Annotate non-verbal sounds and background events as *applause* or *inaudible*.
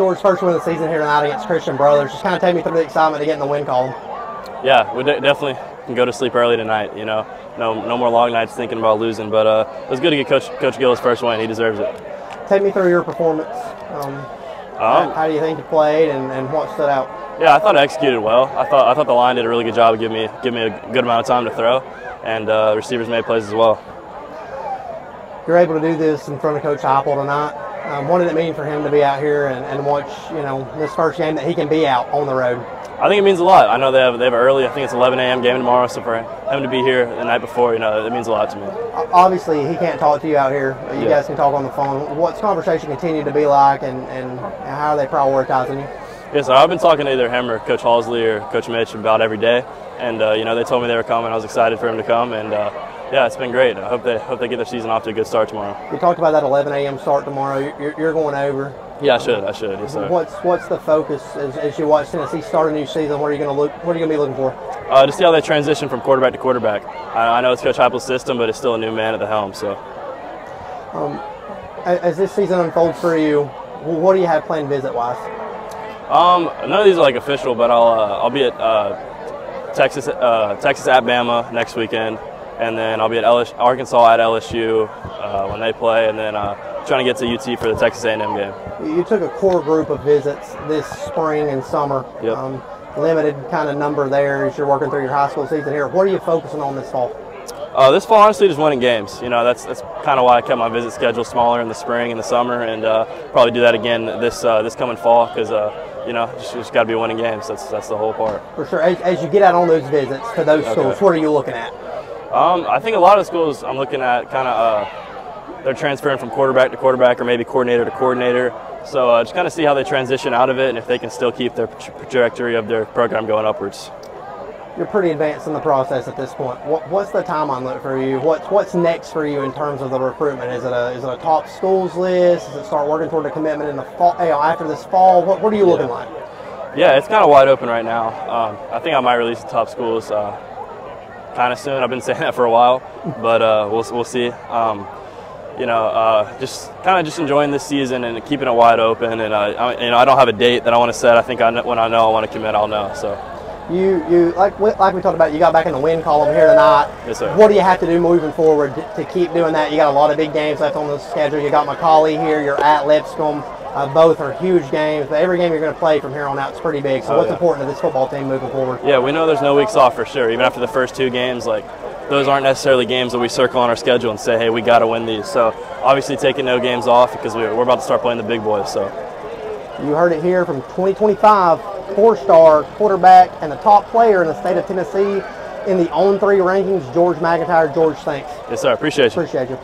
George, first win of the season here tonight against Christian Brothers. Just kind of take me through the excitement of getting the win column. Yeah, we de- definitely can go to sleep early tonight. You know, no no more long nights thinking about losing. But uh, it was good to get Coach Coach Gill's first win. He deserves it. Take me through your performance. Um, Um, how do you think you played, and, and what stood out? Yeah, I thought I executed well. I thought I thought the line did a really good job of giving me give me a good amount of time to throw, and uh, receivers made plays as well. You're able to do this in front of Coach Heupel tonight. Um, what did it mean for him to be out here and, and watch, you know, this first game that he can be out on the road? I think it means a lot. I know they have they have early. I think it's 11 a.m. game tomorrow. So for him to be here the night before, you know, it means a lot to me. Obviously, he can't talk to you out here. You Yeah. guys can talk on the phone. What's conversation continue to be like, and, and how are they prioritizing you? Yeah, so I've been talking to either him or Coach Halzle or Coach Mitch about every day, and uh, you know they told me they were coming. I was excited for him to come, and uh, yeah, it's been great. I hope they hope they get their season off to a good start tomorrow. You talked about that 11 a.m. start tomorrow. You're, you're going over. Yeah, I should. I should. Yes. What's what's the focus as, as you watch Tennessee start a new season? What are you going to look? What are you going to be looking for? Uh, to see how they transition from quarterback to quarterback. I, I know it's Coach Heupel's system, but it's still a new man at the helm. So As, as this season unfolds for you, what do you have planned visit wise? um, none of these are like official, but I'll uh, I'll be at uh, Texas uh, Texas at Bama next weekend, and then I'll be at LSU, Arkansas at LSU uh, when they play, and then uh, trying to get to UT for the Texas A&M game. You you took a core group of visits this spring and summer. Yep. Um, limited kind of number there as you're working through your high school season here. What are you focusing on this fall? Uh, this fall, honestly, just winning games. You know, that's that's kind of why I kept my visit schedule smaller in the spring and the summer, and uh, probably do that again this uh, this coming fall because uh, you know just, just got to be winning games. That's that's the whole part. For sure. As, as you get out on those visits to those Okay. schools, what are you looking at? Um, I think a lot of schools I'm looking at kind of uh, they're transferring from quarterback to quarterback or maybe coordinator to coordinator. So uh, just kind of see how they transition out of it and if they can still keep their trajectory of their program going upwards. You're pretty advanced in the process at this point. What, what's the timeline look for you? What's what's next for you in terms of the recruitment? Is it a is it a top schools list? Does it start working toward a commitment in the fall? You know, after this fall, what, what are you looking like? Yeah, it's kind of wide open right now. Um, I think I might release the top schools uh, kind of soon. I've been saying *laughs* that for a while, but uh, we'll we'll see. Um, you know, uh, just kind of just enjoying this season and keeping it wide open. And uh, I, you know, I don't have a date that I want to set. I think I when I know I want to commit, I'll know. So You you like we- like we talked about. You got back in the win column here tonight. Yes, sir. What do you have to do moving forward to, to keep doing that? You got a lot of big games left on the schedule. You got McCallie here. You're at Lipscomb. Uh, both are huge games, every game you're going to play from here on out is pretty big. So Oh, what's yeah. important to this football team moving forward? yeah, we know there's no weeks off for sure. Even after the first two games, like those aren't necessarily games that we circle on our schedule and say, hey, we got to win these. So obviously taking no games off because we, we're about to start playing the big boys. So You heard it here from 2025 four-star quarterback and the top player in the state of Tennessee in the On3 rankings, George MacIntyre. George, thanks. yes, sir. Appreciate you. Appreciate you.